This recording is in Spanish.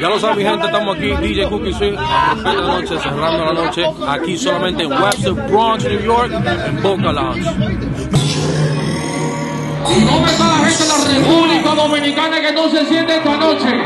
Ya lo saben, mi gente, estamos aquí, DJ Cookie Swing, la noche, cerrando la noche, aquí solamente en Webster, Bronx, New York, en Boca Lounge. ¿Y dónde está la gente de la República Dominicana que no se siente esta noche?